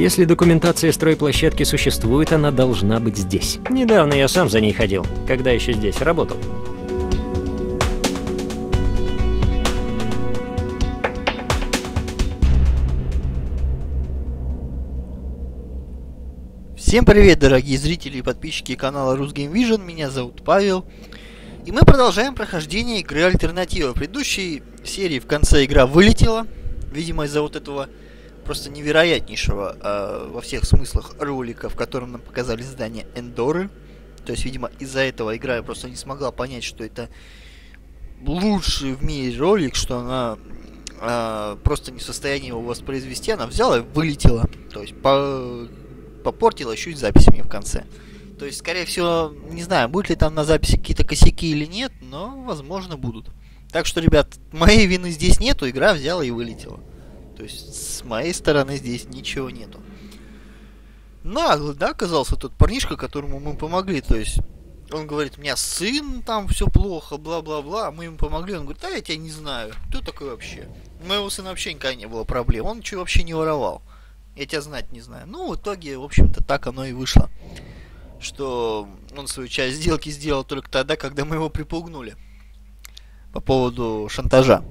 Если документация стройплощадки существует, она должна быть здесь. Недавно я сам за ней ходил, когда еще здесь работал. Всем привет, дорогие зрители и подписчики канала Rusgame Vision, меня зовут Павел. И мы продолжаем прохождение игры Альтернатива. В предыдущей серии в конце игра вылетела, видимо из-за вот этого просто невероятнейшего э, во всех смыслах ролика, в котором нам показали здание Эндоры. То есть, видимо, из-за этого игра просто не смогла понять, что это лучший в мире ролик, что она э, просто не в состоянии его воспроизвести. Она взяла и вылетела. То есть, по попортила еще и записями в конце. То есть, скорее всего, не знаю, будут ли там на записи какие-то косяки или нет, но, возможно, будут. Так что, ребят, моей вины здесь нету, игра взяла и вылетела. То есть, с моей стороны здесь ничего нету. Наглый, да, оказался тот парнишка, которому мы помогли. То есть, он говорит, у меня сын, там все плохо, бла-бла-бла. Мы ему помогли. Он говорит, а я тебя не знаю. Кто такой вообще? У моего сына вообще никогда не было проблем. Он ничего вообще не воровал. Я тебя знать не знаю. Ну, в итоге, в общем-то, так оно и вышло. Что он свою часть сделки сделал только тогда, когда мы его припугнули. По поводу шантажа.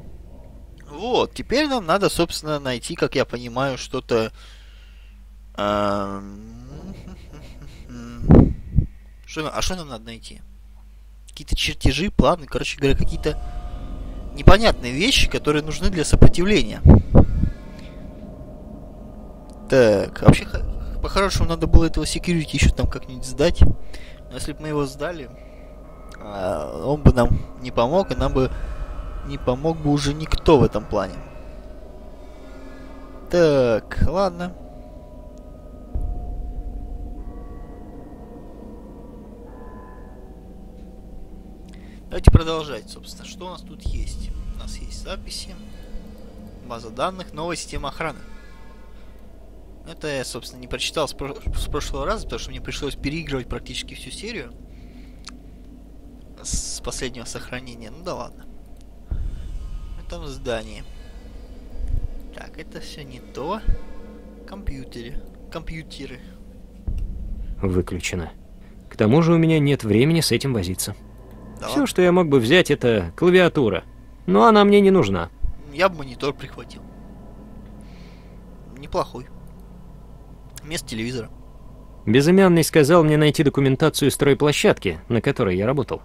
Вот, теперь нам надо, собственно, найти, как я понимаю, что-то... А что нам надо найти? Какие-то чертежи, планы, короче говоря, какие-то непонятные вещи, которые нужны для сопротивления. Так, вообще, по-хорошему, надо было этого security еще там как-нибудь сдать. Но если бы мы его сдали, а, он бы нам не помог, и нам бы не помог бы уже никто в этом плане. Так, ладно. Давайте продолжать, собственно. Что у нас тут есть? У нас есть записи, база данных, новая система охраны. Это я, собственно, не прочитал с, с прошлого раза, потому что мне пришлось переигрывать практически всю серию. С последнего сохранения. Ну да ладно. Это в здании. Так, это все не то. Компьютеры. Компьютеры. Выключено. К тому же у меня нет времени с этим возиться. Да все, что я мог бы взять, это клавиатура. Но она мне не нужна. Я бы монитор прихватил. Неплохой вместо телевизора. Безымянный сказал мне найти документацию стройплощадки, на которой я работал.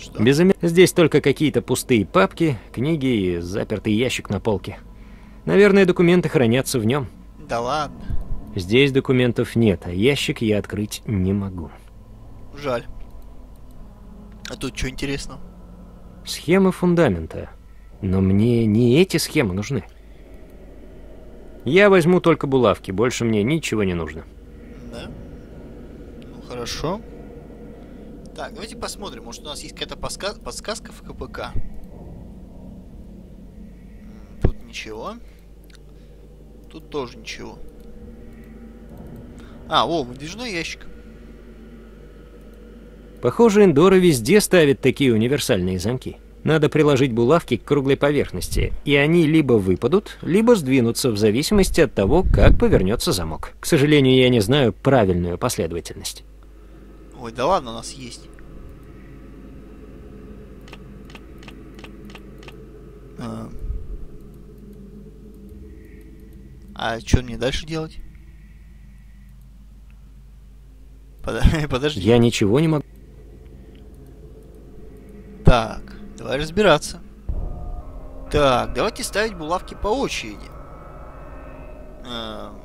Что? Безымя... Здесь только какие-то пустые папки, книги и запертый ящик на полке. Наверное, документы хранятся в нем. Да ладно. Здесь документов нет, а ящик я открыть не могу. Жаль. А тут что интересно? Схемы фундамента. Но мне не эти схемы нужны. Я возьму только булавки, больше мне ничего не нужно. Да? Ну, хорошо. Так, давайте посмотрим, может у нас есть какая-то подсказ подсказка в КПК. Тут ничего. Тут тоже ничего. А, о, выдвижной ящик. Похоже, Эндора везде ставит такие универсальные замки. Надо приложить булавки к круглой поверхности, и они либо выпадут, либо сдвинутся в зависимости от того, как повернется замок. К сожалению, я не знаю правильную последовательность. Ой, да ладно, у нас есть. А, а что мне дальше делать? Подожди. Я ничего не могу. Так. Давай разбираться. Так, давайте ставить булавки по очереди. Эм,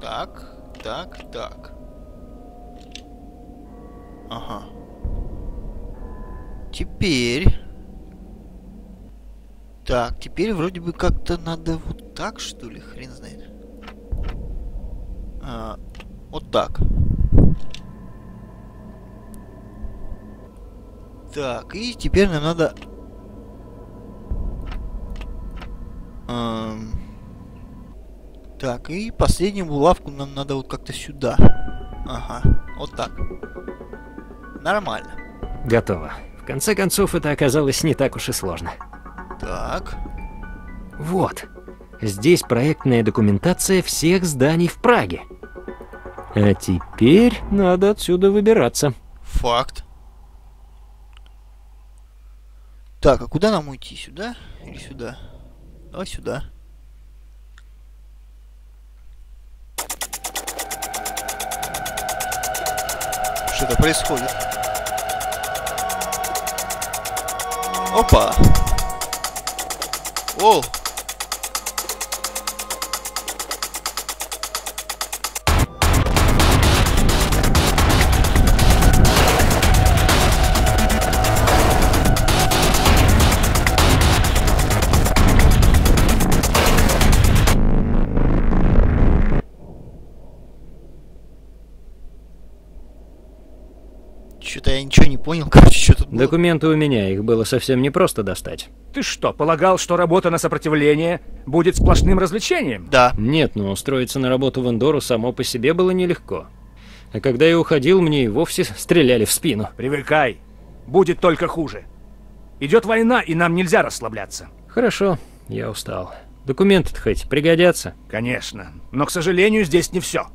так, так, так. Ага. Теперь... Так, теперь вроде бы как-то надо вот так, что ли? Хрен знает. А, вот так. Так, и теперь нам надо... Эм... Так, и последнюю булавку нам надо вот как-то сюда. Ага, вот так. Нормально. Готово. В конце концов, это оказалось не так уж и сложно. Так. Вот. Здесь проектная документация всех зданий в Праге. А теперь надо отсюда выбираться. Факт. Так, а куда нам уйти? Сюда или сюда? Давай сюда. Что-то происходит. Опа! О! Документы у меня, их было совсем непросто достать. Ты что, полагал, что работа на сопротивление будет сплошным развлечением? Да. Нет, но устроиться на работу в Эндору само по себе было нелегко. А когда я уходил, мне и вовсе стреляли в спину. Привыкай. Будет только хуже. Идет война, и нам нельзя расслабляться. Хорошо, я устал. Документы-то хоть пригодятся? Конечно. Но, к сожалению, здесь не все.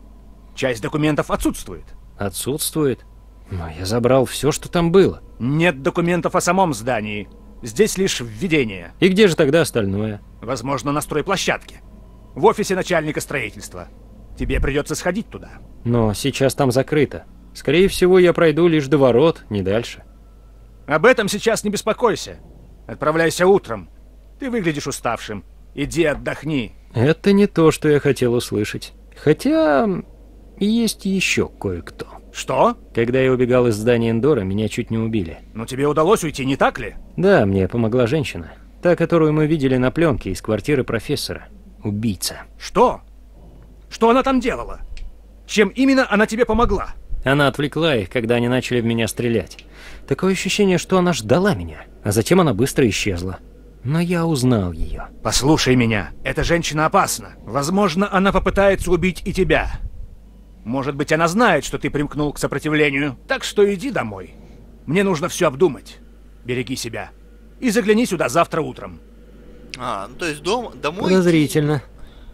Часть документов отсутствует. Отсутствует. Но я забрал все, что там было. Нет документов о самом здании. Здесь лишь введение. И где же тогда остальное? Возможно, на стройплощадке. В офисе начальника строительства. Тебе придется сходить туда. Но сейчас там закрыто. Скорее всего, я пройду лишь до ворот, не дальше. Об этом сейчас не беспокойся. Отправляйся утром. Ты выглядишь уставшим. Иди отдохни. Это не то, что я хотел услышать. Хотя есть еще кое-кто. Что? Когда я убегал из здания Эндора, меня чуть не убили. Но тебе удалось уйти, не так ли? Да, мне помогла женщина. Та, которую мы видели на пленке из квартиры профессора. Убийца. Что? Что она там делала? Чем именно она тебе помогла? Она отвлекла их, когда они начали в меня стрелять. Такое ощущение, что она ждала меня, а затем она быстро исчезла. Но я узнал ее. Послушай меня, эта женщина опасна. Возможно, она попытается убить и тебя. Может быть, она знает, что ты примкнул к сопротивлению. Так что иди домой. Мне нужно все обдумать. Береги себя. И загляни сюда завтра утром. А, ну то есть дом, домой... Подозрительно.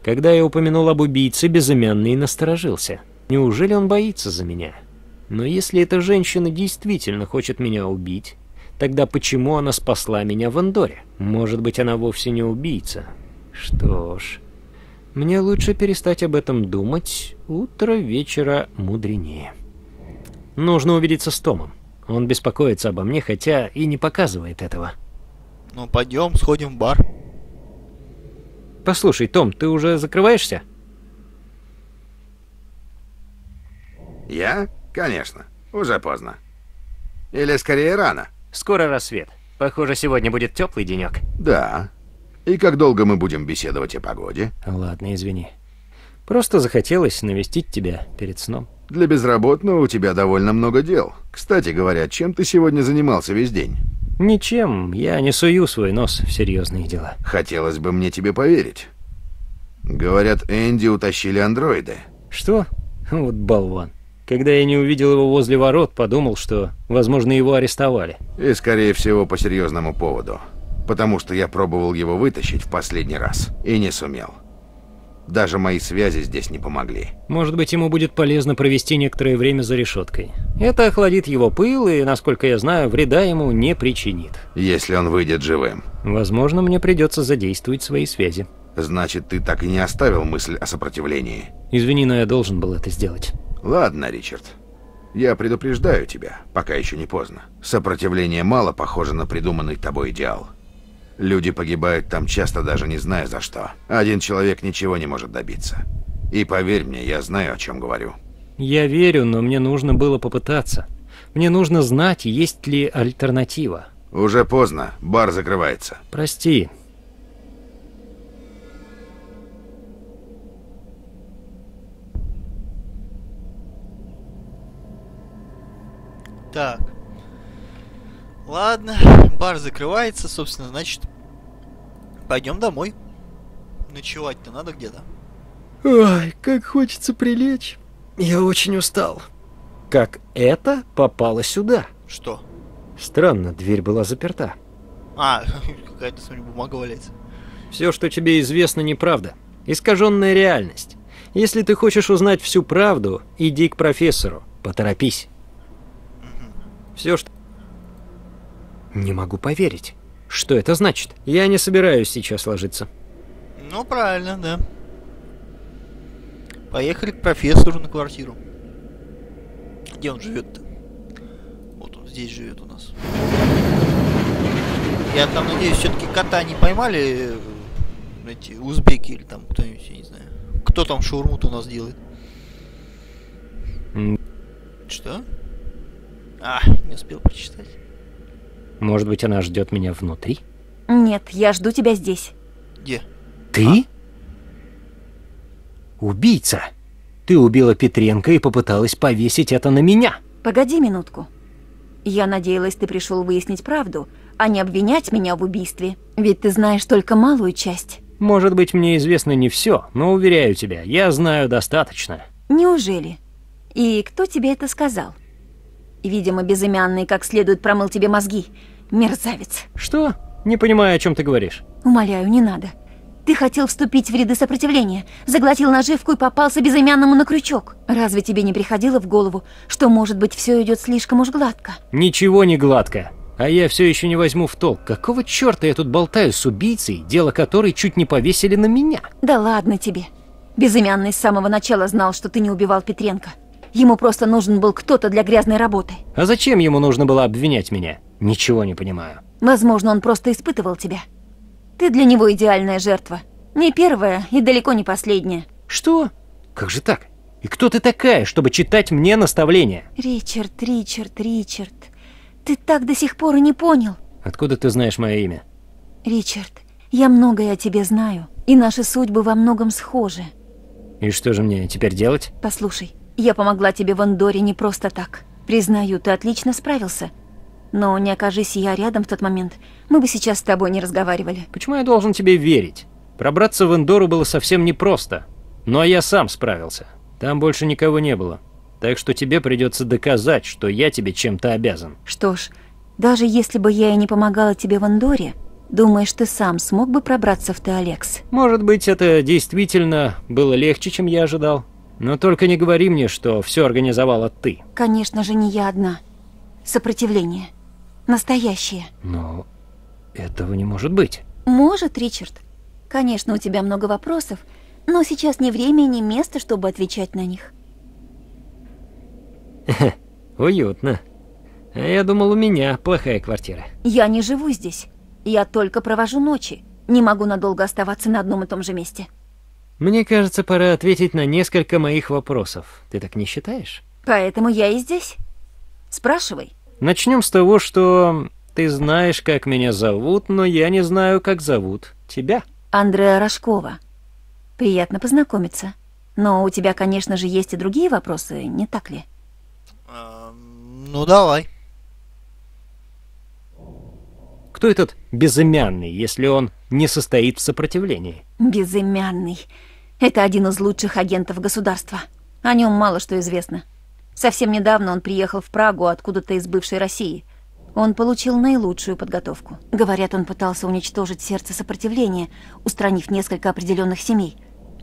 Когда я упомянул об убийце, безымянный насторожился. Неужели он боится за меня? Но если эта женщина действительно хочет меня убить, тогда почему она спасла меня в Андоре? Может быть, она вовсе не убийца? Что ж, мне лучше перестать об этом думать. Утро вечера мудренее. Нужно увидеться с Томом. Он беспокоится обо мне, хотя и не показывает этого. Ну, пойдем, сходим в бар. Послушай, Том, ты уже закрываешься? Я? Конечно. Уже поздно. Или скорее рано. Скоро рассвет. Похоже, сегодня будет теплый денек. Да. И как долго мы будем беседовать о погоде? Ладно, извини. Просто захотелось навестить тебя перед сном. Для безработного у тебя довольно много дел. Кстати говоря, чем ты сегодня занимался весь день? Ничем, я не сую свой нос в серьезные дела. Хотелось бы мне тебе поверить. Говорят, Энди утащили андроиды. Что? Вот болван. Когда я не увидел его возле ворот, подумал, что, возможно, его арестовали. И, скорее всего, по серьезному поводу. Потому что я пробовал его вытащить в последний раз. И не сумел. Даже мои связи здесь не помогли. Может быть, ему будет полезно провести некоторое время за решеткой. Это охладит его пыл и, насколько я знаю, вреда ему не причинит. Если он выйдет живым. Возможно, мне придется задействовать свои связи. Значит, ты так и не оставил мысль о сопротивлении. Извини, но я должен был это сделать. Ладно, Ричард. Я предупреждаю тебя, пока еще не поздно. Сопротивление мало похоже на придуманный тобой идеал. Люди погибают там часто даже не зная за что. Один человек ничего не может добиться. И поверь мне, я знаю, о чем говорю. Я верю, но мне нужно было попытаться. Мне нужно знать, есть ли альтернатива. Уже поздно, бар закрывается. Прости. Так. Ладно, бар закрывается, собственно, значит, пойдем домой. Ночевать-то надо где-то. Ой, как хочется прилечь. Я очень устал. Как это попало сюда? Что? Странно, дверь была заперта. А, какая-то, смотри, бумага валяется. Все, что тебе известно, неправда. Искаженная реальность. Если ты хочешь узнать всю правду, иди к профессору. Поторопись. Все, что... Не могу поверить. Что это значит? Я не собираюсь сейчас ложиться. Ну, правильно, да. Поехали к профессору на квартиру. Где он живет-то? Вот он здесь живет у нас. Я там надеюсь, все-таки кота не поймали э, эти узбеки или там кто-нибудь, я не знаю. Кто там шаурму у нас делает? Что? А, не успел прочитать. Может быть, она ждет меня внутри? Нет, я жду тебя здесь. Где? Ты? Убийца. Ты убила Петренко и попыталась повесить это на меня. Погоди минутку. Я надеялась, ты пришел выяснить правду, а не обвинять меня в убийстве. Ведь ты знаешь только малую часть. Может быть, мне известно не все, но уверяю тебя, я знаю достаточно. Неужели? И кто тебе это сказал? Видимо, безымянный как следует промыл тебе мозги. Мерзавец. Что? Не понимаю, о чем ты говоришь. Умоляю, не надо. Ты хотел вступить в ряды сопротивления, заглотил наживку и попался безымянному на крючок. Разве тебе не приходило в голову, что, может быть, все идет слишком уж гладко? Ничего не гладко. А я все еще не возьму в толк, какого черта я тут болтаю с убийцей, дело которой чуть не повесили на меня. Да ладно тебе. Безымянный с самого начала знал, что ты не убивал Петренко. Ему просто нужен был кто-то для грязной работы. А зачем ему нужно было обвинять меня? Ничего не понимаю. Возможно, он просто испытывал тебя. Ты для него идеальная жертва. Не первая и далеко не последняя. Что? Как же так? И кто ты такая, чтобы читать мне наставления? Ричард, Ричард, Ричард. Ты так до сих пор и не понял. Откуда ты знаешь мое имя? Ричард, я многое о тебе знаю, и наши судьбы во многом схожи. И что же мне теперь делать? Послушай, я помогла тебе в Андоре не просто так. Признаю, ты отлично справился. Но не окажись я рядом в тот момент, мы бы сейчас с тобой не разговаривали. Почему я должен тебе верить? Пробраться в Эндору было совсем непросто. Но я сам справился. Там больше никого не было. Так что тебе придется доказать, что я тебе чем-то обязан. Что ж, даже если бы я и не помогала тебе в Андоре, думаешь, ты сам смог бы пробраться в Теолекс? Может быть, это действительно было легче, чем я ожидал. Но только не говори мне, что все организовала ты. Конечно же, не я одна. Сопротивление. Настоящее. Но этого не может быть. Может, Ричард. Конечно, у тебя много вопросов, но сейчас не время и не место, чтобы отвечать на них. Уютно. А я думал, у меня плохая квартира. Я не живу здесь. Я только провожу ночи. Не могу надолго оставаться на одном и том же месте. Мне кажется, пора ответить на несколько моих вопросов. Ты так не считаешь? Поэтому я и здесь. Спрашивай. Начнем с того, что ты знаешь, как меня зовут, но я не знаю, как зовут тебя. Андреа Рожкова. Приятно познакомиться. Но у тебя, конечно же, есть и другие вопросы, не так ли? А, ну, давай. Кто этот безымянный, если он не состоит в сопротивлении? Безымянный. Это один из лучших агентов государства. О нем мало что известно. Совсем недавно он приехал в Прагу откуда-то из бывшей России. Он получил наилучшую подготовку. Говорят, он пытался уничтожить сердце сопротивления, устранив несколько определенных семей.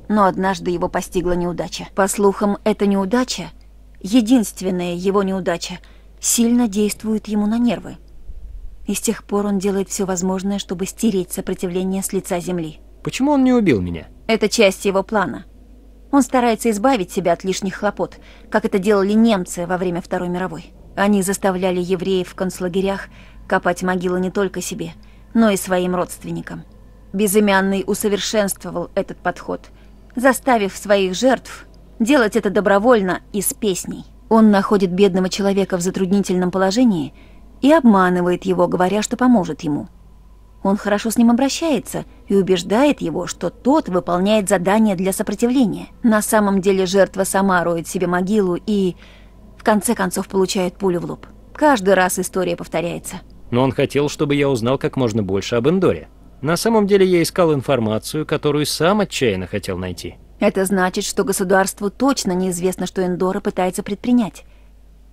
Но однажды его постигла неудача. По слухам, эта неудача, единственная его неудача, сильно действует ему на нервы. И с тех пор он делает все возможное, чтобы стереть сопротивление с лица земли. Почему он не убил меня? Это часть его плана. Он старается избавить себя от лишних хлопот, как это делали немцы во время Второй мировой. Они заставляли евреев в концлагерях копать могилы не только себе, но и своим родственникам. Безымянный усовершенствовал этот подход, заставив своих жертв делать это добровольно и с песней. Он находит бедного человека в затруднительном положении и обманывает его, говоря, что поможет ему. Он хорошо с ним обращается и убеждает его, что тот выполняет задание для сопротивления. На самом деле жертва сама роет себе могилу и, в конце концов, получает пулю в лоб. Каждый раз история повторяется. Но он хотел, чтобы я узнал как можно больше об Эндоре. На самом деле я искал информацию, которую сам отчаянно хотел найти. Это значит, что государству точно неизвестно, что Эндора пытается предпринять.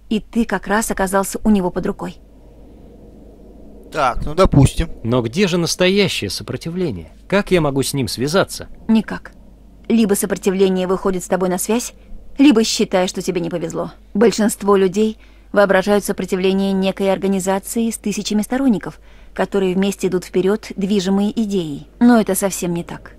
И ты как раз оказался у него под рукой. Так, ну допустим. Но где же настоящее сопротивление? Как я могу с ним связаться? Никак. Либо сопротивление выходит с тобой на связь, либо считая, что тебе не повезло. Большинство людей воображают сопротивление некой организации с тысячами сторонников, которые вместе идут вперед, движимые идеей. Но это совсем не так.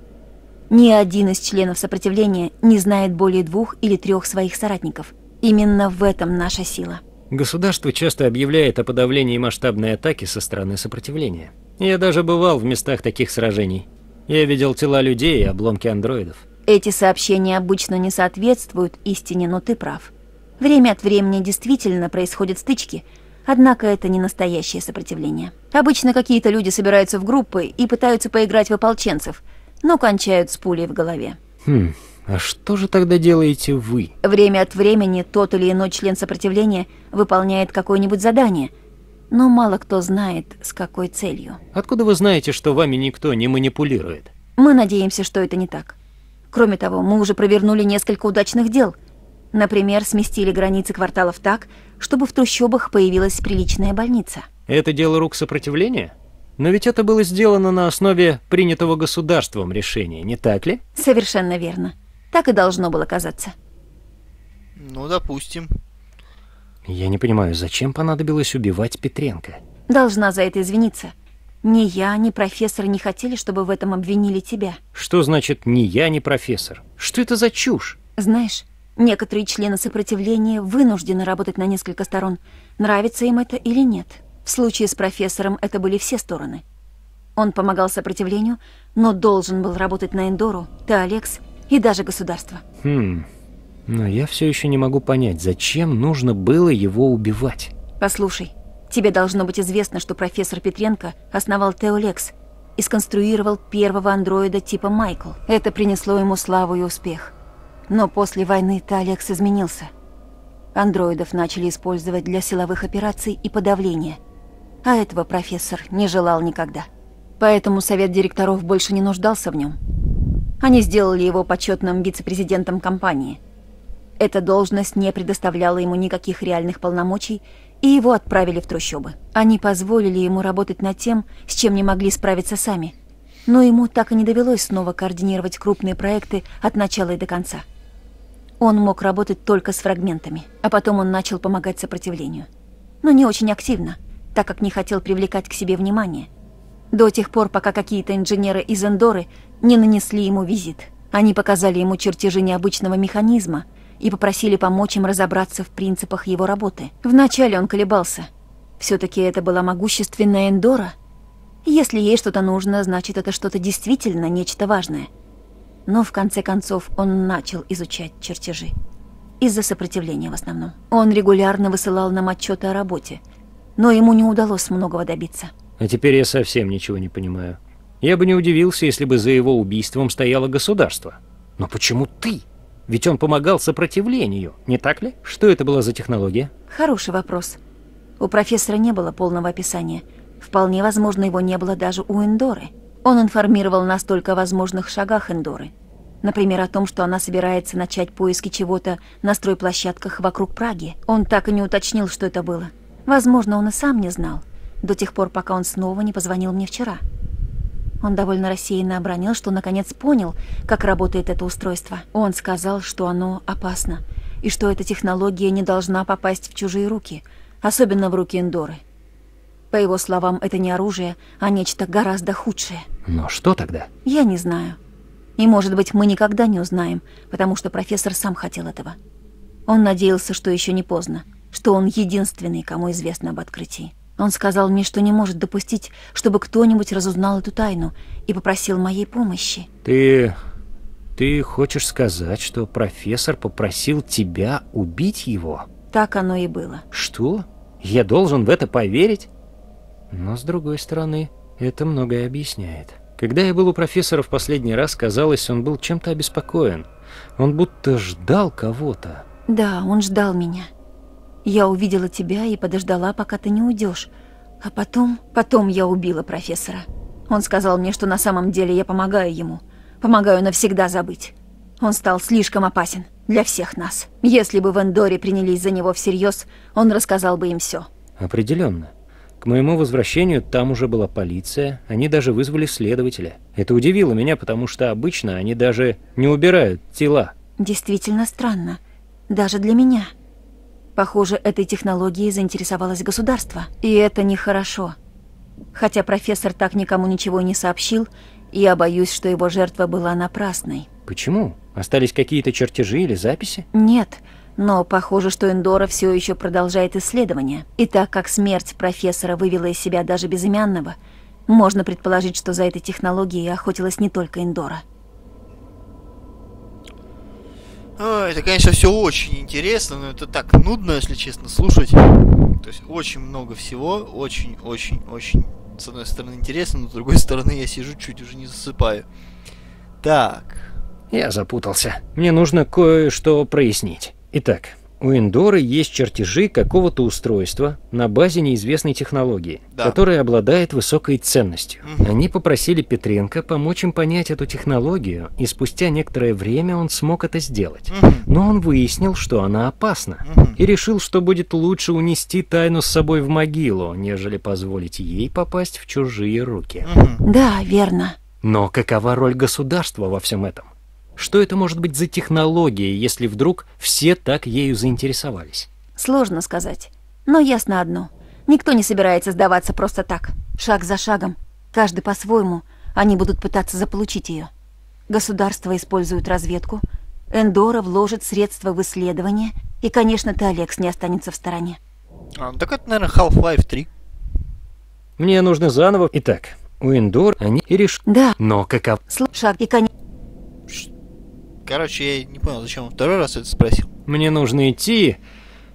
Ни один из членов сопротивления не знает более двух или трех своих соратников. Именно в этом наша сила. Государство часто объявляет о подавлении масштабной атаки со стороны сопротивления. Я даже бывал в местах таких сражений. Я видел тела людей и обломки андроидов. Эти сообщения обычно не соответствуют истине, но ты прав. Время от времени действительно происходят стычки, однако это не настоящее сопротивление. Обычно какие-то люди собираются в группы и пытаются поиграть в ополченцев, но кончают с пулей в голове. Хм, а что же тогда делаете вы? Время от времени тот или иной член сопротивления выполняет какое-нибудь задание, но мало кто знает, с какой целью. Откуда вы знаете, что вами никто не манипулирует? Мы надеемся, что это не так. Кроме того, мы уже провернули несколько удачных дел. Например, сместили границы кварталов так, чтобы в трущобах появилась приличная больница. Это дело рук сопротивления? Но ведь это было сделано на основе принятого государством решения, не так ли? Совершенно верно. Так и должно было казаться. Ну, допустим. Я не понимаю, зачем понадобилось убивать Петренко? Должна за это извиниться. Ни я, ни профессор не хотели, чтобы в этом обвинили тебя. Что значит «ни я, ни профессор»? Что это за чушь? Знаешь, некоторые члены сопротивления вынуждены работать на несколько сторон, нравится им это или нет. В случае с профессором это были все стороны. Он помогал сопротивлению, но должен был работать на Эндору, ты, Алекс, и даже государство. Хм, но я все еще не могу понять, зачем нужно было его убивать. Послушай, Тебе должно быть известно, что профессор Петренко основал Теолекс и сконструировал первого андроида типа Майкл. Это принесло ему славу и успех. Но после войны Теолекс изменился. Андроидов начали использовать для силовых операций и подавления. А этого профессор не желал никогда. Поэтому совет директоров больше не нуждался в нем. Они сделали его почетным вице-президентом компании. Эта должность не предоставляла ему никаких реальных полномочий и его отправили в трущобы. Они позволили ему работать над тем, с чем не могли справиться сами. Но ему так и не довелось снова координировать крупные проекты от начала и до конца. Он мог работать только с фрагментами, а потом он начал помогать сопротивлению. Но не очень активно, так как не хотел привлекать к себе внимание. До тех пор, пока какие-то инженеры из Эндоры не нанесли ему визит. Они показали ему чертежи необычного механизма — и попросили помочь им разобраться в принципах его работы. Вначале он колебался. все таки это была могущественная Эндора. Если ей что-то нужно, значит, это что-то действительно нечто важное. Но в конце концов он начал изучать чертежи. Из-за сопротивления в основном. Он регулярно высылал нам отчеты о работе, но ему не удалось многого добиться. А теперь я совсем ничего не понимаю. Я бы не удивился, если бы за его убийством стояло государство. Но почему ты? Ведь он помогал сопротивлению, не так ли? Что это была за технология? Хороший вопрос. У профессора не было полного описания. Вполне возможно, его не было даже у Эндоры. Он информировал нас только о возможных шагах Эндоры. Например, о том, что она собирается начать поиски чего-то на стройплощадках вокруг Праги. Он так и не уточнил, что это было. Возможно, он и сам не знал, до тех пор, пока он снова не позвонил мне вчера. Он довольно рассеянно обронил, что наконец понял, как работает это устройство. Он сказал, что оно опасно, и что эта технология не должна попасть в чужие руки, особенно в руки Эндоры. По его словам, это не оружие, а нечто гораздо худшее. Но что тогда? Я не знаю. И, может быть, мы никогда не узнаем, потому что профессор сам хотел этого. Он надеялся, что еще не поздно, что он единственный, кому известно об открытии. Он сказал мне, что не может допустить, чтобы кто-нибудь разузнал эту тайну и попросил моей помощи. Ты... ты хочешь сказать, что профессор попросил тебя убить его? Так оно и было. Что? Я должен в это поверить? Но, с другой стороны, это многое объясняет. Когда я был у профессора в последний раз, казалось, он был чем-то обеспокоен. Он будто ждал кого-то. Да, он ждал меня. Я увидела тебя и подождала, пока ты не уйдешь. А потом... Потом я убила профессора. Он сказал мне, что на самом деле я помогаю ему. Помогаю навсегда забыть. Он стал слишком опасен для всех нас. Если бы в Эндоре принялись за него всерьез, он рассказал бы им все. Определенно. К моему возвращению там уже была полиция, они даже вызвали следователя. Это удивило меня, потому что обычно они даже не убирают тела. Действительно странно. Даже для меня. Похоже, этой технологией заинтересовалось государство. И это нехорошо. Хотя профессор так никому ничего не сообщил, я боюсь, что его жертва была напрасной. Почему? Остались какие-то чертежи или записи? Нет, но похоже, что Эндора все еще продолжает исследование. И так как смерть профессора вывела из себя даже безымянного, можно предположить, что за этой технологией охотилась не только Эндора. А, это, конечно, все очень интересно, но это так нудно, если честно, слушать. То есть очень много всего, очень-очень-очень, с одной стороны, интересно, но с другой стороны, я сижу, чуть уже не засыпаю. Так. Я запутался. Мне нужно кое-что прояснить. Итак, у Эндоры есть чертежи какого-то устройства на базе неизвестной технологии, Да. которая обладает высокой ценностью. Мгм. Они попросили Петренко помочь им понять эту технологию, и спустя некоторое время он смог это сделать. Мгм. Но он выяснил, что она опасна, Мгм. и решил, что будет лучше унести тайну с собой в могилу, нежели позволить ей попасть в чужие руки. Мгм. Да, верно. Но какова роль государства во всем этом? Что это может быть за технология, если вдруг все так ею заинтересовались? Сложно сказать. Но ясно одно. Никто не собирается сдаваться просто так. Шаг за шагом. Каждый по-своему. Они будут пытаться заполучить ее. Государство использует разведку. Эндора вложит средства в исследование. И, конечно, ты, Алекс, не останется в стороне. А, ну так это, наверное, Half-Life 3. Мне нужно заново... Итак, у Эндор они и решили... Да, Но каков... шаг. И, конечно, Короче, я не понял, зачем он второй раз это спросил. Мне нужно идти...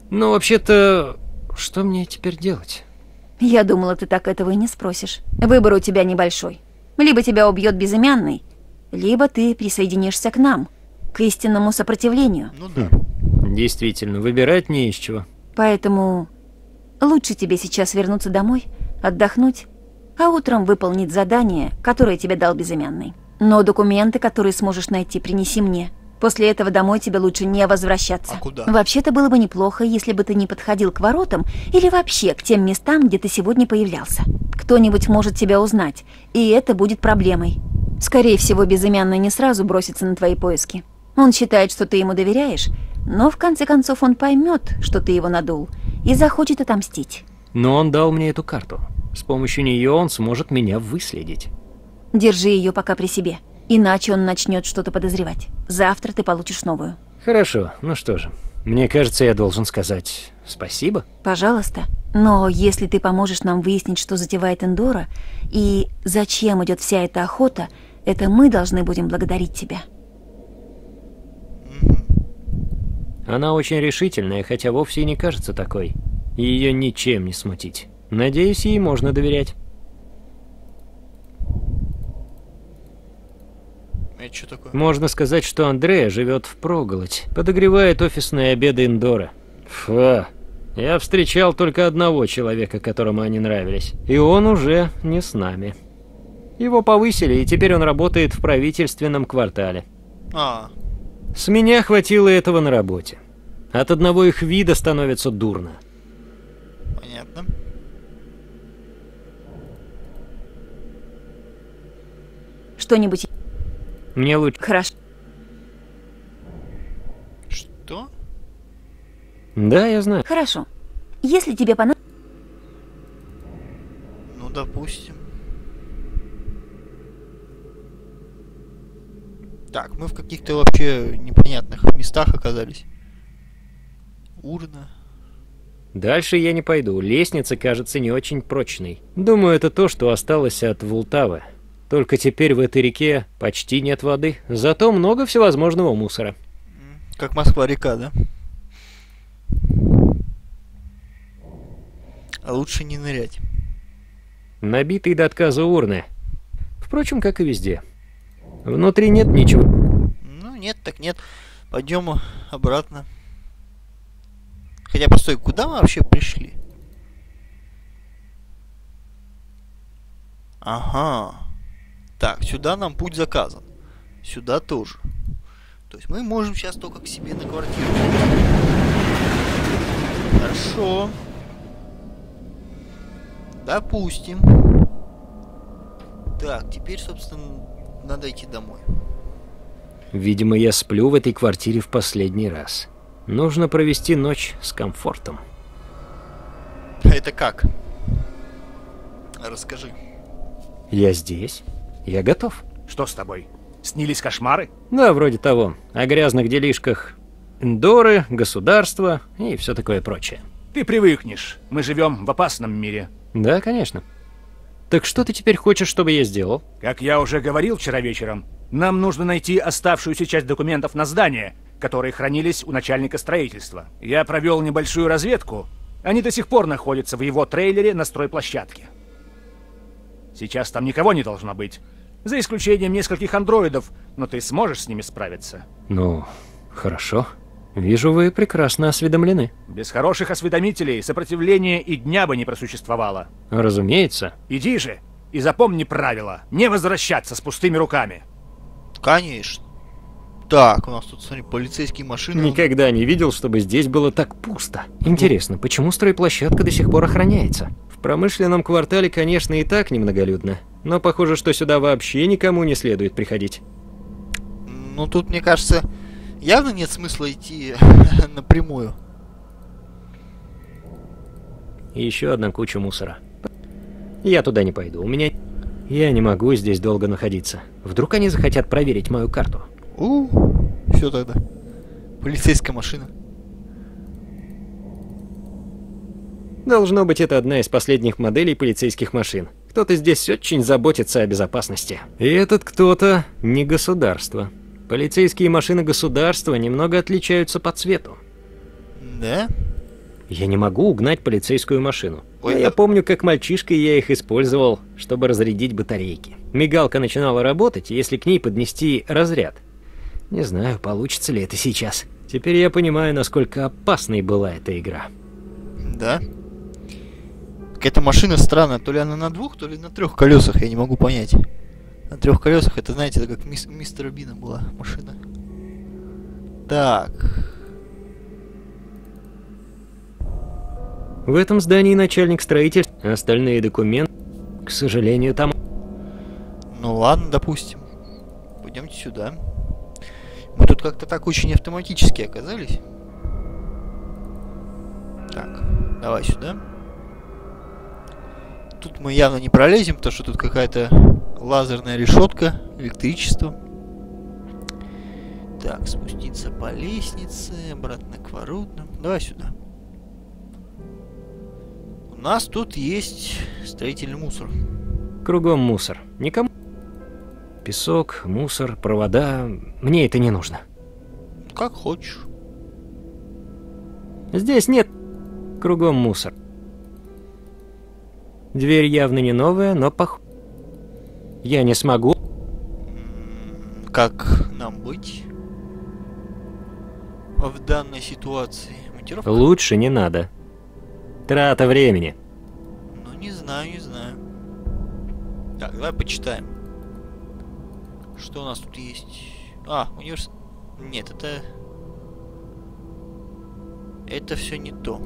Но вообще-то... Что мне теперь делать? я думала, ты так этого и не спросишь. Выбор у тебя небольшой. Либо тебя убьет безымянный, либо ты присоединишься к нам, к истинному сопротивлению. Ну да. Действительно, выбирать не из чего. Поэтому лучше тебе сейчас вернуться домой, отдохнуть, а утром выполнить задание, которое тебе дал безымянный. Но документы, которые сможешь найти, принеси мне. После этого домой тебе лучше не возвращаться. А куда? Вообще-то было бы неплохо, если бы ты не подходил к воротам или вообще к тем местам, где ты сегодня появлялся. Кто-нибудь может тебя узнать, и это будет проблемой. Скорее всего, безымянный не сразу бросится на твои поиски. Он считает, что ты ему доверяешь, но в конце концов он поймет, что ты его надул, и захочет отомстить. Но он дал мне эту карту. С помощью нее он сможет меня выследить. Держи ее пока при себе, иначе он начнет что-то подозревать. Завтра ты получишь новую. Хорошо, ну что же. Мне кажется, я должен сказать спасибо. Пожалуйста. Но если ты поможешь нам выяснить, что затевает Эндора, и зачем идет вся эта охота, это мы должны будем благодарить тебя. Она очень решительная, хотя вовсе и не кажется такой. Ее ничем не смутить. Надеюсь, ей можно доверять. Это что такое? Можно сказать, что Андрея живет в проголодь, подогревает офисные обеды Индора. Фу, я встречал только одного человека, которому они нравились, и он уже не с нами. Его повысили, и теперь он работает в правительственном квартале. А, С меня хватило этого на работе. От одного их вида становится дурно. понятно. Что-нибудь Мне лучше... хорошо. Что? Да, я знаю. Хорошо. Если тебе понадобится... Ну, допустим. Так, мы в каких-то вообще непонятных местах оказались. Урна. Дальше я не пойду. Лестница кажется не очень прочной. Думаю, это то, что осталось от Вултавы. Только теперь в этой реке почти нет воды. Зато много всевозможного мусора. Как Москва-река, да? А лучше не нырять. Набитые до отказа урны. Впрочем, как и везде. Внутри нет ничего. Ну, нет, так нет. Пойдем обратно. Хотя, постой, куда мы вообще пришли? Ага. Так, сюда нам путь заказан. Сюда тоже. То есть мы можем сейчас только к себе на квартиру. Хорошо. Допустим. Так, теперь, собственно, надо идти домой. Видимо, я сплю в этой квартире в последний раз. Нужно провести ночь с комфортом. Это как? Расскажи. Я здесь. Я готов. Что с тобой? Снились кошмары? Да, вроде того. О грязных делишках Эндоры, государства и все такое прочее. Ты привыкнешь. Мы живем в опасном мире. Да, конечно. Так что ты теперь хочешь, чтобы я сделал? Как я уже говорил вчера вечером, нам нужно найти оставшуюся часть документов на здание, которые хранились у начальника строительства. Я провел небольшую разведку. Они до сих пор находятся в его трейлере на стройплощадке. Сейчас там никого не должно быть. За исключением нескольких андроидов, но ты сможешь с ними справиться. Ну, хорошо. Вижу, вы прекрасно осведомлены. Без хороших осведомителей сопротивление и дня бы не просуществовало. Разумеется. Иди же и запомни правило. Не возвращаться с пустыми руками. Конечно. Так, у нас тут, смотри, полицейские машины. Никогда не видел, чтобы здесь было так пусто. Интересно, почему стройплощадка до сих пор охраняется? Промышленном квартале, конечно, и так немноголюдно. Но похоже, что сюда вообще никому не следует приходить. Ну, тут, мне кажется, явно нет смысла идти напрямую. И еще одна куча мусора. Я туда не пойду. У меня... Я не могу здесь долго находиться. Вдруг они захотят проверить мою карту. У, все тогда. Полицейская машина. Должно быть, это одна из последних моделей полицейских машин. Кто-то здесь очень заботится о безопасности. И этот кто-то не государство. Полицейские машины государства немного отличаются по цвету. Да? Я не могу угнать полицейскую машину. Ой, Но я помню, как мальчишкой я их использовал, чтобы разрядить батарейки. Мигалка начинала работать, если к ней поднести разряд. Не знаю, получится ли это сейчас. Теперь я понимаю, насколько опасной была эта игра. Да. Какая-то машина странная, то ли она на двух, то ли на трех колесах, я не могу понять. На трех колесах это, знаете, это как мис- мистера Бина была машина. Так. В этом здании начальник строительства, а остальные документы, к сожалению, там... Ну ладно, допустим. Пойдемте сюда. Мы тут как-то так очень автоматически оказались. Так, давай сюда. Тут мы явно не пролезем, потому что тут какая-то лазерная решетка, электричество. Так, спуститься по лестнице, обратно к воротам. Давай сюда. У нас тут есть строительный мусор. Кругом мусор. Никому... Песок, мусор, провода... Мне это не нужно. Как хочешь. Здесь нет... Кругом мусор. Дверь явно не новая, но пох... Я не смогу... Как нам быть? В данной ситуации. Монтировка? Лучше не надо. Трата времени. Ну, не знаю, не знаю. Так, давай почитаем. Что у нас тут есть? А, универс... Нет, это... Это все не то.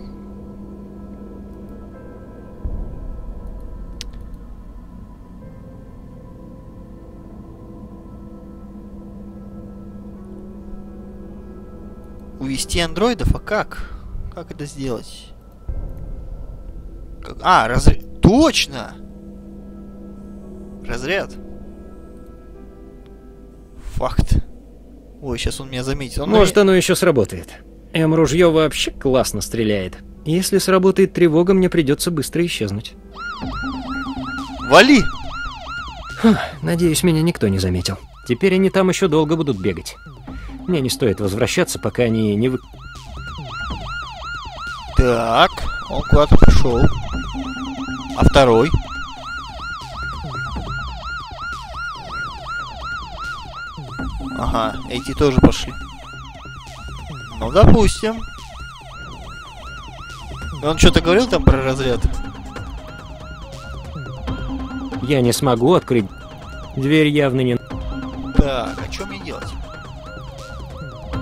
Увести андроидов? А как? Как это сделать? Как- А, разряд. Точно! Разряд. Факт. Ой, сейчас он меня заметит. Он Может, на- оно еще сработает. М-ружье вообще классно стреляет. Если сработает тревога, мне придется быстро исчезнуть. Вали! Надеюсь, меня никто не заметил. Теперь они там еще долго будут бегать. Мне не стоит возвращаться, пока они не вы... Так, он куда-то пошел. А второй? Ага, эти тоже пошли. Ну, допустим. Он что-то говорил там про разряд? Я не смогу открыть... Дверь явно не... Так, а что мне делать?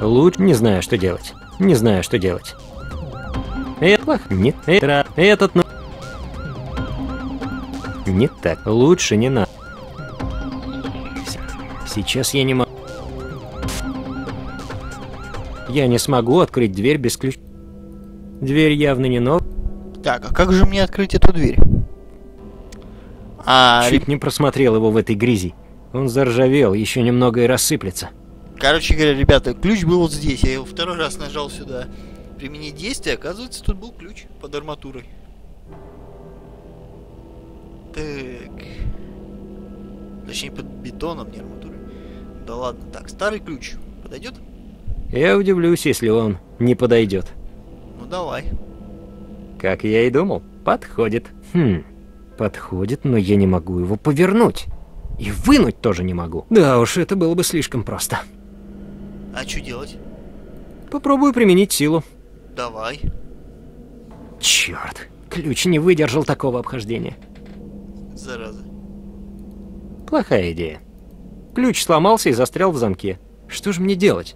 Лучше не знаю, что делать. Не знаю, что делать. Это. Нет, это... Этот... ну- Не так. Лучше не надо. Сейчас я не могу. Я не смогу открыть дверь без ключа. Дверь явно не нов. Так, а как же мне открыть эту дверь? А, Чуть не просмотрел его в этой грязи. Он заржавел, еще немного и рассыплется. Короче говоря, ребята, ключ был вот здесь. Я его второй раз нажал сюда. Применить действие, оказывается, тут был ключ под арматурой. Так. Точнее, под бетоном, не арматурой. Да ладно. Так, старый ключ. Подойдет? Я удивлюсь, если он не подойдет. Ну давай. Как я и думал, подходит. Хм, подходит, но я не могу его повернуть. И вынуть тоже не могу. Да уж, это было бы слишком просто. А что делать? Попробую применить силу. Давай. Черт, ключ не выдержал такого обхождения. Зараза. Плохая идея. Ключ сломался и застрял в замке. Что же мне делать?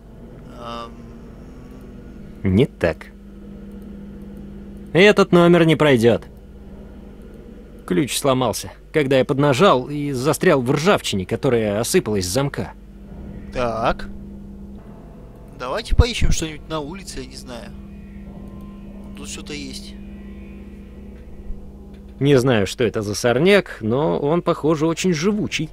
Ам, Не так. Этот номер не пройдет. Ключ сломался, когда я поднажал и застрял в ржавчине, которая осыпалась с замка. Так. Давайте поищем что-нибудь на улице, я не знаю. Тут что-то есть. Не знаю, что это за сорняк, но он, похоже, очень живучий.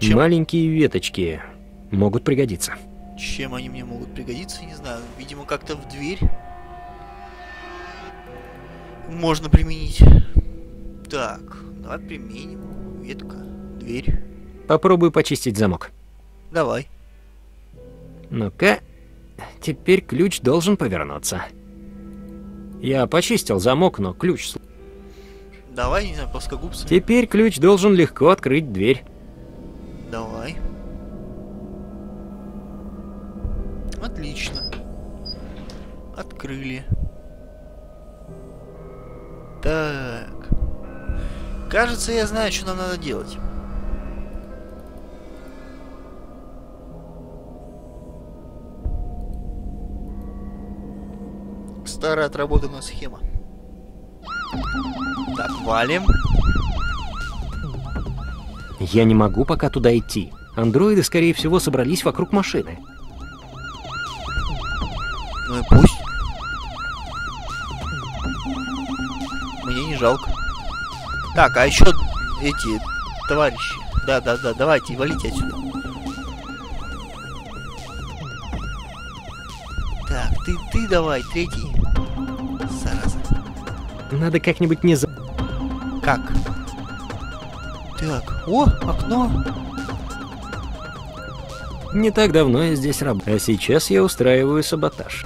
Чем? Маленькие веточки могут пригодиться. Чем они мне могут пригодиться, не знаю. Видимо, как-то в дверь. Можно применить. Так, давай применим. Ветка, дверь. Попробую почистить замок. Давай. Ну-ка, теперь ключ должен повернуться. Я почистил замок, но ключ... Давай, не знаю, плоскогубцами. Теперь ключ должен легко открыть дверь. Давай. Отлично. Открыли. Так. Кажется, я знаю, что нам надо делать. Старая отработанная схема. Так, валим. Я не могу пока туда идти. Андроиды, скорее всего, собрались вокруг машины. Ну и пусть. Мне не жалко. Так, а еще эти товарищи. Да, да, да, давайте, валите отсюда. Так, ты, ты давай, третий. Надо как-нибудь не за... Как? Так, о, окно. Не так давно я здесь работал, а сейчас я устраиваю саботаж.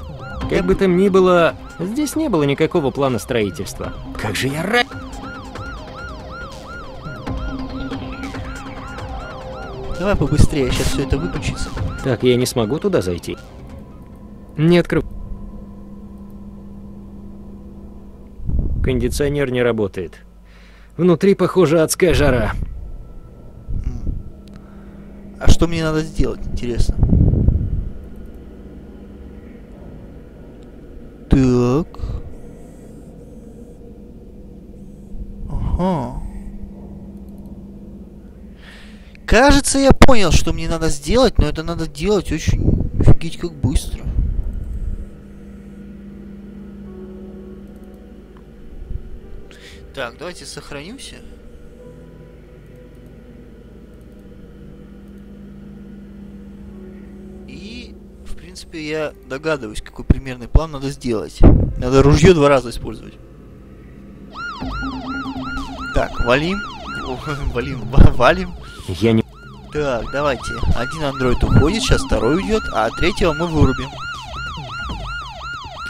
Как бы там ни было, здесь не было никакого плана строительства. Как же я рад... Давай побыстрее, сейчас все это выключится. Так, я не смогу туда зайти. Не открыв... Кондиционер не работает. Внутри, похоже, адская жара. А что мне надо сделать, интересно? Так. Ага. Кажется, я понял, что мне надо сделать, но это надо делать очень офигеть как быстро. Так, давайте сохранимся. И, в принципе, я догадываюсь, какой примерный план надо сделать. Надо ружье два раза использовать. Так, валим. Валим, ва- валим. Я не... Так, давайте. Один андроид уходит, сейчас второй уйдет, а третьего мы вырубим.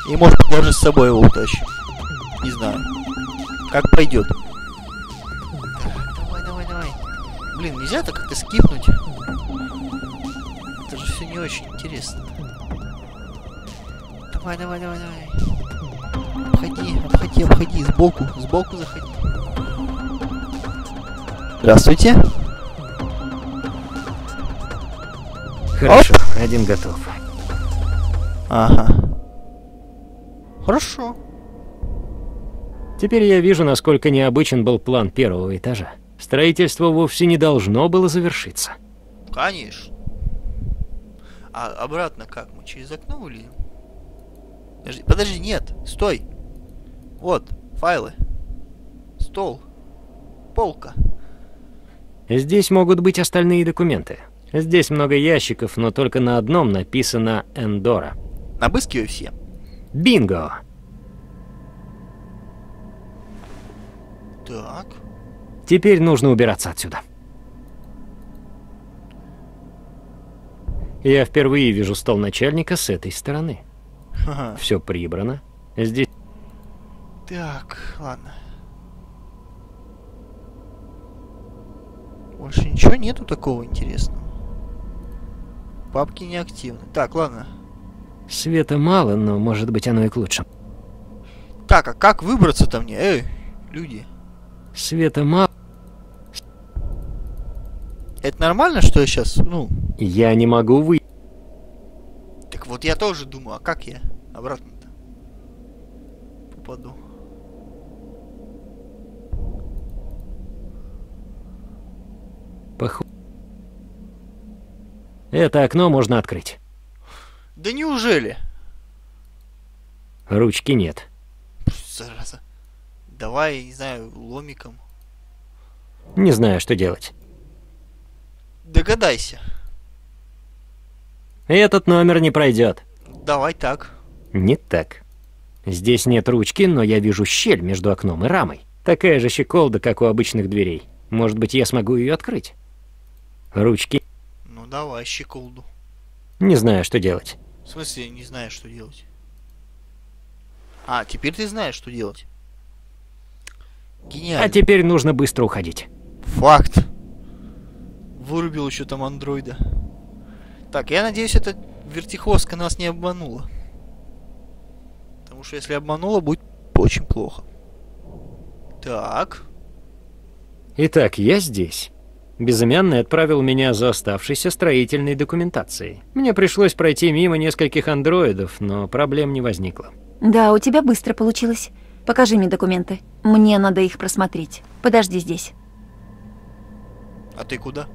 И может даже с собой его утащим. Не знаю. Как пойдет. Давай, давай, давай. Блин, нельзя так как-то скипнуть. Это же все не очень интересно. Давай, давай, давай, давай. Обходи, обходи, обходи. Сбоку, сбоку заходи. Здравствуйте. Хорошо, один готов. Ага. Хорошо. Теперь я вижу, насколько необычен был план первого этажа. Строительство вовсе не должно было завершиться. Конечно. А обратно как? Мы через окно вылезем? Подожди, подожди, нет, стой. Вот, файлы. Стол. Полка. Здесь могут быть остальные документы. Здесь много ящиков, но только на одном написано «Эндора». Обыскивай все. Бинго! Так. Теперь нужно убираться отсюда. Я впервые вижу стол начальника с этой стороны. Ага. Все прибрано. Здесь Так, ладно. Больше ничего нету такого интересного. Папки не активны. Так, ладно. света мало, но может быть оно и к лучшему. Так, а как выбраться-то мне? Эй, люди. Света мало. Это нормально, что я сейчас, ну... Я не могу выйти. Так вот я тоже думаю, а как я обратно-то попаду? Пох... Это окно можно открыть. Да неужели? Ручки нет. Пф, Зараза. Давай, не знаю, ломиком. Не знаю, что делать. Догадайся. Этот номер не пройдет. Давай так. Не так. Здесь нет ручки, но я вижу щель между окном и рамой. Такая же щеколда, как у обычных дверей. Может быть, я смогу ее открыть. Ручки. Ну давай, щеколду. Не знаю, что делать. В смысле, не знаешь, что делать? А, теперь ты знаешь, что делать. Гениально. А теперь нужно быстро уходить. Факт. Вырубил еще там андроида. Так, я надеюсь, эта вертихвостка нас не обманула. Потому что если обманула, будет очень плохо. Так. Итак, я здесь. Безымянный отправил меня за оставшейся строительной документацией. Мне пришлось пройти мимо нескольких андроидов, но проблем не возникло. Да, у тебя быстро получилось. Покажи мне документы. Мне надо их просмотреть. Подожди здесь. А ты куда?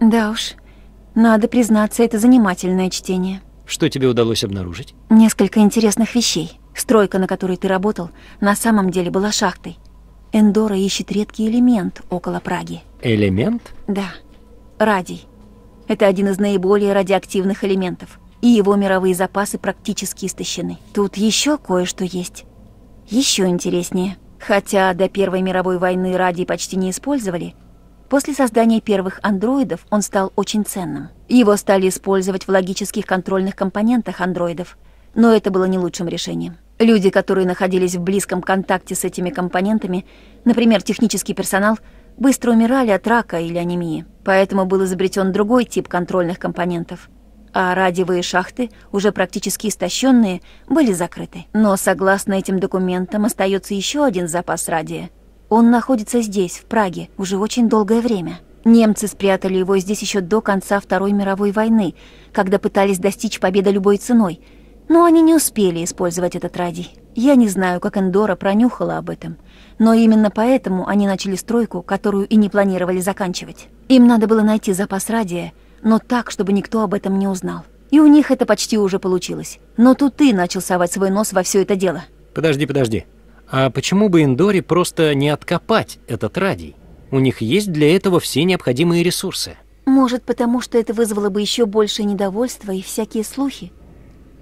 Да уж. Надо признаться, это занимательное чтение. Что тебе удалось обнаружить? Несколько интересных вещей. Стройка, на которой ты работал, на самом деле была шахтой. Эндора ищет редкий элемент около Праги. Элемент? Да, радий. Это один из наиболее радиоактивных элементов, и его мировые запасы практически истощены. Тут еще кое-что есть. Еще интереснее. Хотя до Первой мировой войны радий почти не использовали, после создания первых андроидов он стал очень ценным. Его стали использовать в логических контрольных компонентах андроидов, но это было не лучшим решением. Люди, которые находились в близком контакте с этими компонентами, например, технический персонал, быстро умирали от рака или анемии. Поэтому был изобретен другой тип контрольных компонентов. А радиовые шахты, уже практически истощенные, были закрыты. Но согласно этим документам остается еще один запас радия. Он находится здесь, в Праге, уже очень долгое время. Немцы спрятали его здесь еще до конца Второй мировой войны, когда пытались достичь победы любой ценой – но они не успели использовать этот радий. Я не знаю, как Эндора пронюхала об этом. Но именно поэтому они начали стройку, которую и не планировали заканчивать. Им надо было найти запас радия, но так, чтобы никто об этом не узнал. И у них это почти уже получилось. Но тут ты начал совать свой нос во все это дело. Подожди, подожди. А почему бы Эндоре просто не откопать этот радий? У них есть для этого все необходимые ресурсы. Может, потому что это вызвало бы еще больше недовольства и всякие слухи.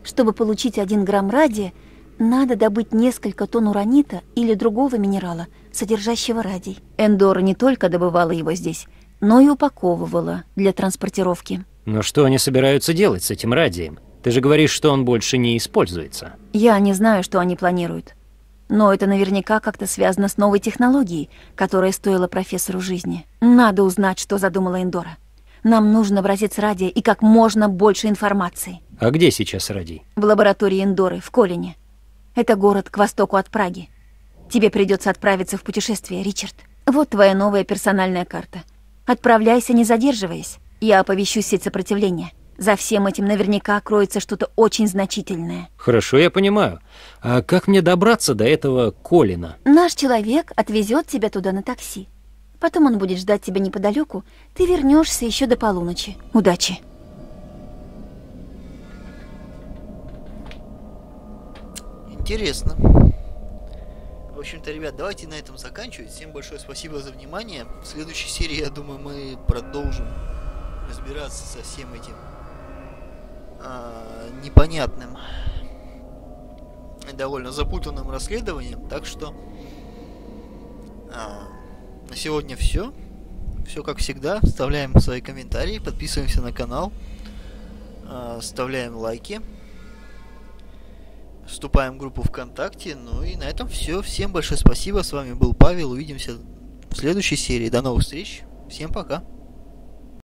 Чтобы получить один грамм радия, надо добыть несколько тонн уранита или другого минерала, содержащего радий. Эндора не только добывала его здесь, но и упаковывала для транспортировки. Но что они собираются делать с этим радием? Ты же говоришь, что он больше не используется. Я не знаю, что они планируют. Но это наверняка как-то связано с новой технологией, которая стоила профессору жизни. Надо узнать, что задумала Эндора. Нам нужен образец радия и как можно больше информации. А где сейчас Радий? В лаборатории Эндоры, в Колине. Это город к востоку от Праги. Тебе придется отправиться в путешествие, Ричард. Вот твоя новая персональная карта. Отправляйся, не задерживаясь. Я оповещу сеть сопротивления. За всем этим наверняка кроется что-то очень значительное. Хорошо, я понимаю. А как мне добраться до этого Колина? Наш человек отвезет тебя туда на такси. Потом он будет ждать тебя неподалеку. Ты вернешься еще до полуночи. Удачи. Интересно. Общем-то, ребят, давайте на этом заканчивать. Всем большое спасибо за внимание. В следующей серии, я думаю, мы продолжим разбираться со всем этим а, непонятным, довольно запутанным расследованием. Так что а, на сегодня все. Все как всегда. Вставляем свои комментарии, подписываемся на канал, а, вставляем лайки. Вступаем в группу ВКонтакте. Ну и на этом все. Всем большое спасибо. С вами был Павел. Увидимся в следующей серии. До новых встреч. Всем пока.